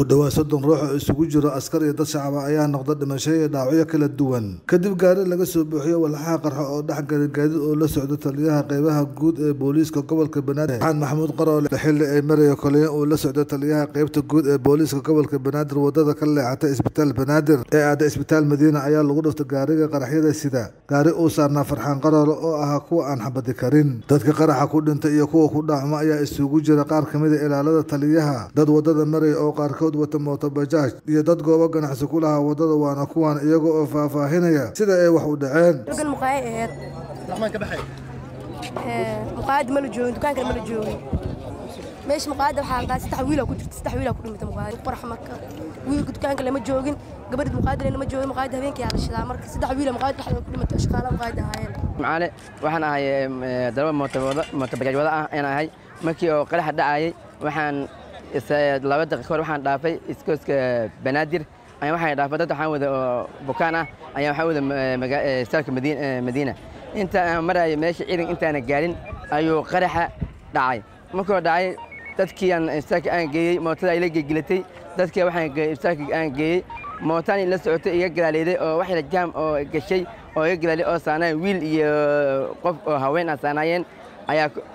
ku dhowaad soddon ruux oo isugu jiro askar iyo dad shacaba ayaa noqda dhimasho iyo dhaawacyo kala duwan. Kadib gaari laga soo buuxiyo walxaha qarxa oo dhexgala gaadiid oo la socdo taliyaha qeybaha guud ee booliiska gobolka banaadir. Xaan maxamuud qaroole xilli ay marayo kolonyo uu la socdo taliyaha qeybta guud ee booliiska gobolka banaadir waddada ka leexata isbitaal banaadir. Ee aada isbitaal madiina ayaa lagu dhuftay gaariga qaraxyada sida gaari uu saarnaa farxaan qaroole oo ahaa kuwa aan xabadi karin. Dadka qaraxa ku dhintay iyo kuwa ku dhaacma ayaa isugu jira qaar ka mid a ilaalada taliyaha. Dad waddada maraya oo qaarkood wata mootobajaaj iyo dad goobo ganacsi ku lahaa waddada waana kuwan iyaga oo faahfaahinaya sida ay wax u dhaceen. Muqaayad muqaayadda ma la joogin dukaankana ma la joogin. Meesha muqaayadda waxaa qaad saddex wiilaa ku jirta saddex wiilaa ku dhimata muqaayad qorax marka wiilka dukaanka lama joogin gabadha muqaayadda lama joogin muqaayadda habeenkii yaa la shidaa. Marka saddex wiilaa muqaayadda dhexdooda ku dhimata shaqaalaha muqaayadda ahaayeen macaale waxaan ahay dalaba mootobajaaj wada ah ayaan ahay. Markii oo qaraxa dhacayay waxaan laba daqiiq hor waxaan dhaafay iskooska banaadir. Ayaa waxaan dhaafay dad waxaan wada oo bukaan ah. Ayaa waxaan wada istaalka madiina. Inta aan maraayo meesha ciidan intaana gaarin ayuu qaraxa dhacay. Markuu dhacay dadkii aan istaalka aan geeyey mootada ila gegilatay dadkii waxaan istaalka aan geeyey mootaan la socotay iga galaaleeday oo wax yara jaam oo gashay oo iga galaalay oo saanay wiil iyo qof oo haween ah saanaayeen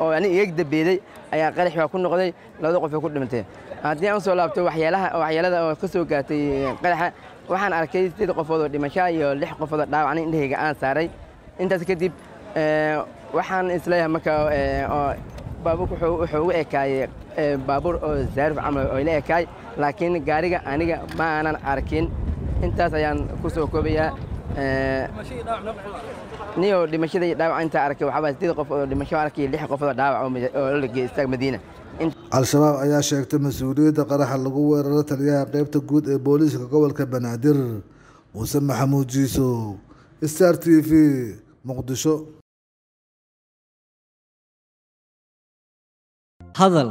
oo ani iga dambeeday ayaa qarax waa ku noqday labada qof ku dhintay haddii aan soo laabto waxyaalada oo ka soo gaartay qaraxa waxaan arkay siddeed qofood oo dhimasho iyo lix qofood oo dhaawacna indhahayga aan saaray. Intaas kadib waxaan is leeyahay marka oo baabuurka wuxuu ugu ekaayey baabuur oo zaarif camal oo ila ekaay laakiin gaariga aniga ma aanan arkin. Intaas ayaan ku soo koobayaa niyo dhimashada iyo dhaawac intaa arkay waxaa sideed qof oo dhimasho arkay lix qof oo dhaawac oo la geeyay istaag madiina. Al-shabaab ayaa sheegtay mas'uuliyadda qaraxa lagu weeraro taliyaha qeybta guud ee booliiska gobolka banaadir muuse maxamuud jiisow star t v muqdisho. Hadal